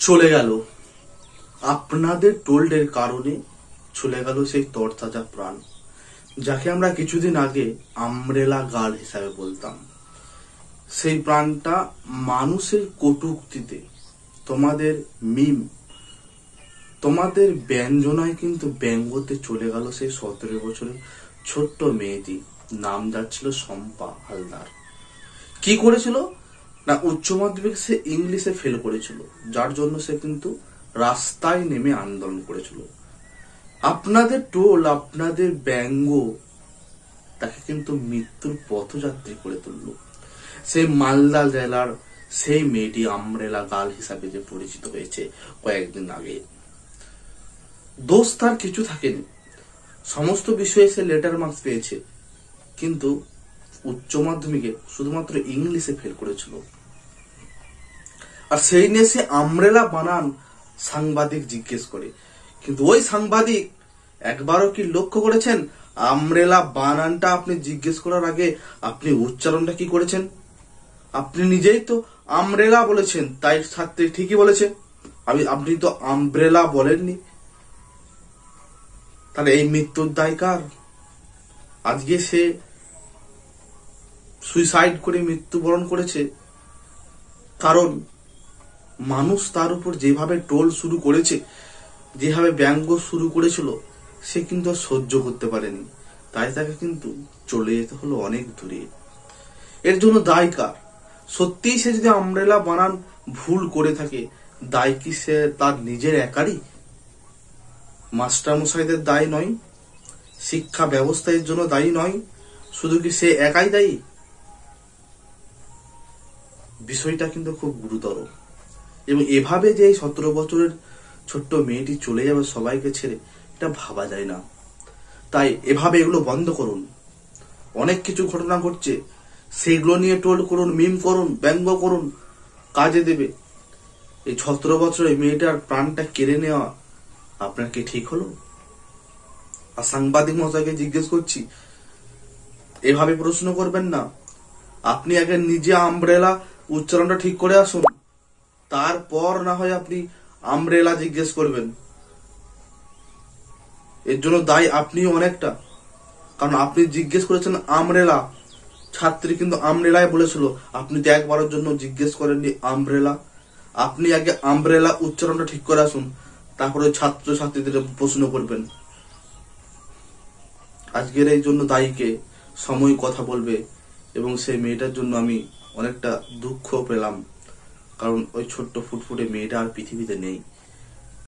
চলে গেল। আপনাদের টোল্ডের কারণে চলে গেল সেই তরতাজা প্রাণ, যাকে আমরা কিছুদিন আগে আমরেলা গার্ল হিসাবে বলতাম। সেই প্রাণটা মানুষের কটুক্তিতে, তোমাদের মিম, তোমাদের ব্যঞ্জনায় কিন্তু ব্যঙ্গতে চলে গেল সেই সতেরো বছরের ছোট্ট মেয়েটি, নাম যার ছিল শম্পা হালদার। কি করেছিল? না, উচ্চ মাধ্যমিক সে ইংলিশে ফেল করেছিল। যার জন্য সে কিন্তু রাস্তায় নেমে আন্দোলন করেছিল। আপনাদের টোল, আপনাদের ব্যঙ্গ, তাকে কিন্তু মৃত্যুর পথযাত্রী করে তুললো। সেই মালদা জেলার সেই মেয়েটি আমরেলা গার্ল হিসাবে যে পরিচিত হয়েছে কয়েকদিন আগে। দোষ তার কিছু থাকেনি। সমস্ত বিষয়ে সে লেটার মার্কস পেয়েছে। কিন্তু উচ্চ মাধ্যমিকে শুধুমাত্র ইংলিশে ফেল করেছিল। আর সেই নিয়ে সে আমরেলা বানান সাংবাদিক জিজ্ঞেস করে। কিন্তু ওই সাংবাদিক একবারও কি লক্ষ্য করেছেন? আমরেলা বানানটা আপনি জিজ্ঞেস করার আগে আপনি উচ্চারণটা কি করেছেন? আপনি নিজেই তো আমরেলা বলেছেন, তাই ছাত্রী ঠিকই বলেছে আমি, আপনি তো আমব্রেলা বলেননি। তাহলে এই মৃত্যুর দায় কার? আজকে সে সুইসাইড করে মৃত্যুবরণ করেছে। কারণ মানুষ তার উপর যেভাবে টোল শুরু করেছে, যেভাবে ব্যঙ্গ শুরু করেছিল, সে কিন্তু সহ্য করতে পারেনি। তাই তাকে কিন্তু চলে যেতে হলো অনেক দূরে। এর জন্য দায় কার? সত্যিই সে যদি আমরেলা বানান ভুল করে থাকে, দায় কি সে তার নিজের একারই? মাস্টারমশাইদের দায় নয়, শিক্ষা ব্যবস্থা এর জন্য দায়ী নয়, শুধু কি সে একাই দায়ী? বিষয়টা কিন্তু খুব গুরুতর। এবং এভাবে যে সতেরো বছরের ছোট্ট মেয়েটি চলে যাবে সবাইকে ছেড়ে, এটা ভাবা যায় না। তাই এভাবে এগুলো বন্ধ করুন। অনেক কিছু ঘটনা ঘটছে। সেগুলো নিয়ে টোল করুন, মিম করুন, ব্যঙ্গ করুন, কাজে দেবে। এই সতেরো বছরের মেয়েটার প্রাণটা কেড়ে নেওয়া আপনার কি ঠিক হলো? আর সাংবাদিক মশাইকে জিজ্ঞেস করছি, এভাবে প্রশ্ন করবেন না। আপনি আগে নিজে আমব্রেলা উচ্চারণটা ঠিক করে আসুন। তারপর না হয় আপনি আমব্রেলা জিজ্ঞেস করবেন। এর জন্য দায়ী আপনি অনেকটা। কারণ আপনি জিজ্ঞেস করেছেন আমরেলা ছাত্রী কিন্তু আমরেলায় বলেছিল, আপনি তো একবারের জন্য জিজ্ঞেস করেননি আমব্রেলা আপনি আগে আমব্রেলা উচ্চারণটা ঠিক করে আসুন, তারপরে ছাত্র ছাত্রীদের প্রশ্ন করবেন। আজকের এই জন্য দায়ীকে সময় কথা বলবে। এবং সেই মেয়েটার জন্য আমি অনেকটা দুঃখ পেলাম। কারণ ওই ছোট্ট ফুটফুটে মেয়েটা আর পৃথিবীতে নেই।